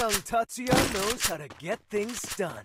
young Tatsuya knows how to get things done.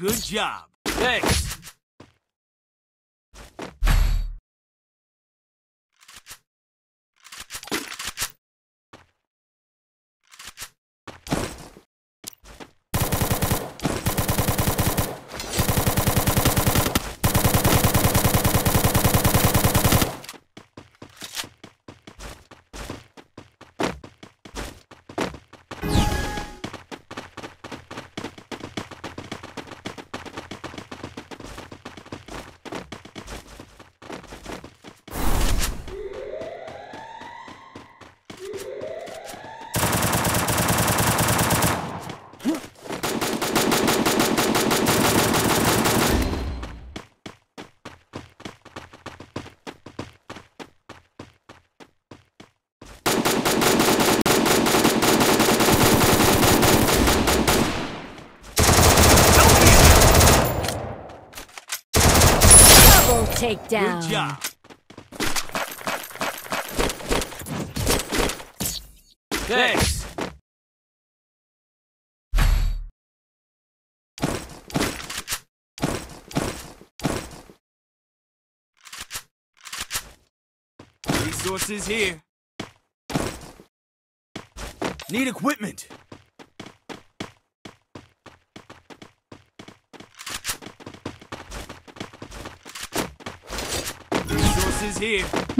Good job. Thanks. Double takedown. Good job. Thanks. Resources here. Need equipment. Resources here.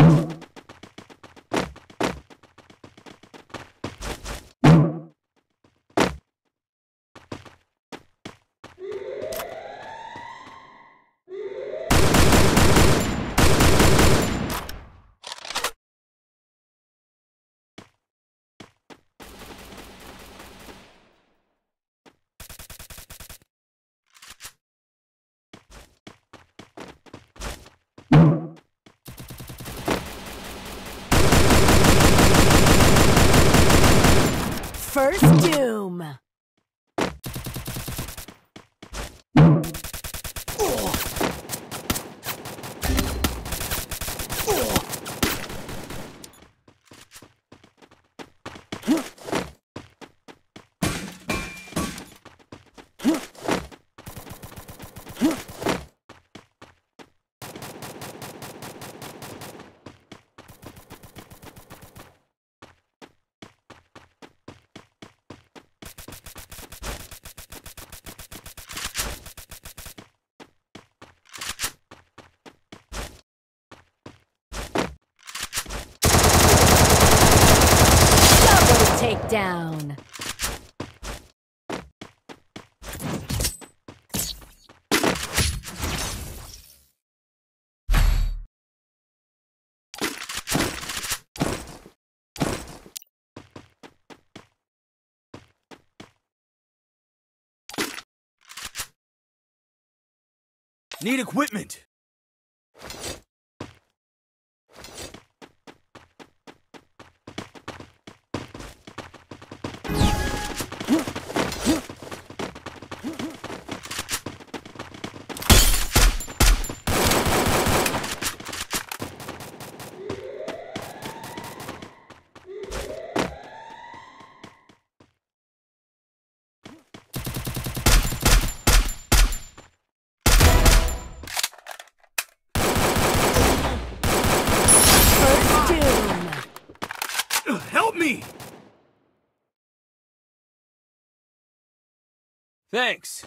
First Doom. Double takedown. Need equipment. Thanks.